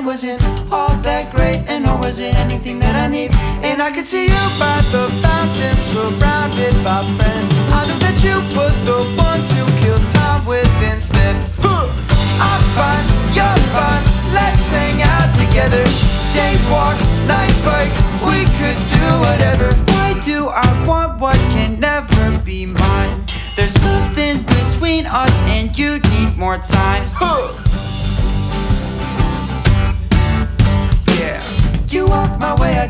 it wasn't all that great And nor was it anything that I need. And I could see you by the fountain Surrounded by friends. I knew that you were the one to kill time with instead? I'm fine, you're fine Let's hang out together. Day walk, night bike We could do whatever. Why do I want what can never be mine? There's something between us and you need more time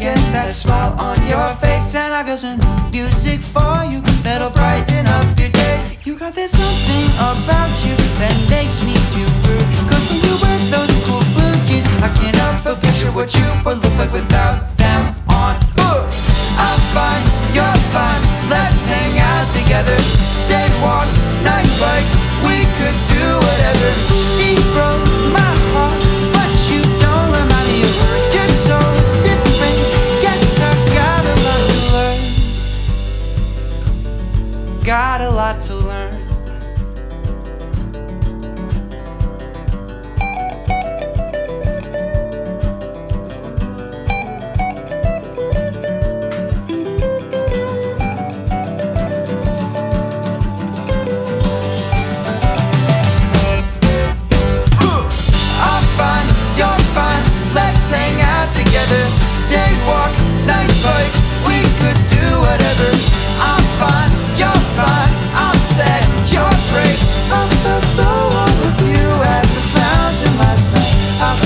get that smile on your face And I got some music for you That'll brighten up your day. You got this something about you That makes me feel good. Cause when you wear those cool blue jeans I can't help but picture what you would look like without them on. I'm fine, you're fine Let's hang out together. Day walk, night bike Got a lot to learn